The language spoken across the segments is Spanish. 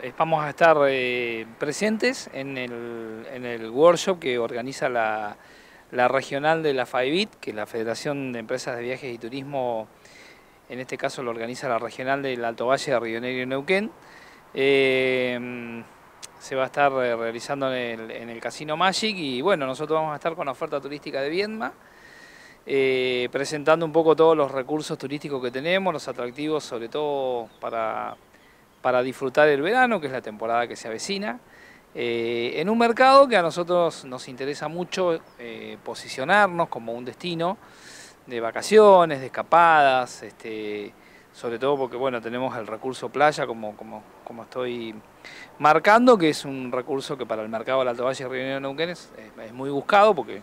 Eh, vamos a estar eh, presentes en el, workshop que organiza la, regional de la FAEBIT, que es la Federación de Empresas de Viajes y Turismo, en este caso lo organiza la regional del Alto Valle de Río Negro y Neuquén. Eh, se va a estar realizando en el, Casino Magic y bueno, nosotros vamos a estar con la oferta turística de Viedma, presentando un poco todos los recursos turísticos que tenemos, los atractivos sobre todo para para disfrutar el verano, que es la temporada que se avecina, eh, en un mercado que a nosotros nos interesa mucho eh, posicionarnos como un destino de vacaciones, de escapadas, este, sobre todo porque bueno, tenemos el recurso playa como, como, como estoy marcando, que es un recurso que para el mercado del Alto Valle de Río de Neuquén es, es, muy buscado porque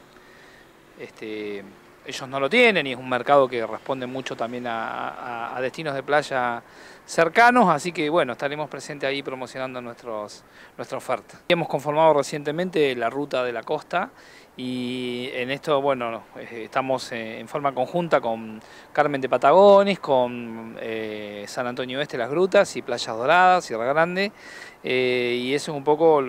este, ellos no lo tienen y es un mercado que responde mucho también a, destinos de playa cercanos, así que bueno, estaremos presentes ahí promocionando nuestros, nuestra oferta. Hemos conformado recientemente la ruta de la costa y en esto, bueno, eh, estamos eh, en forma conjunta con Carmen de Patagones, con eh, San Antonio Oeste, Las Grutas y Playas Doradas, Sierra Grande, y eso es un poco,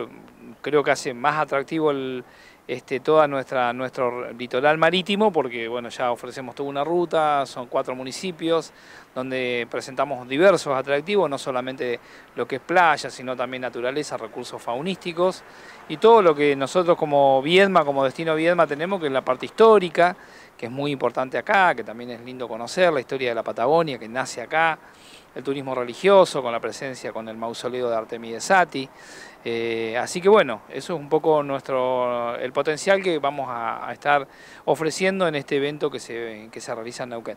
creo que hace más atractivo el este, toda nuestra, nuestro litoral marítimo, porque bueno, ya ofrecemos toda una ruta, son cuatro municipios, donde presentamos diversos atractivos, no solamente lo que es playa, sino también naturaleza, recursos faunísticos, y todo lo que nosotros como Viedma, como destino Viedma tenemos, que es la parte histórica, que es muy importante acá, que también es lindo conocer, la historia de la Patagonia, que nace acá, el turismo religioso, con la presencia con el mausoleo de Artemides Sati. Eh, así que bueno, eso es un poco nuestro el potencial que vamos a, estar ofreciendo en este evento que se, que se realiza en Neuquén.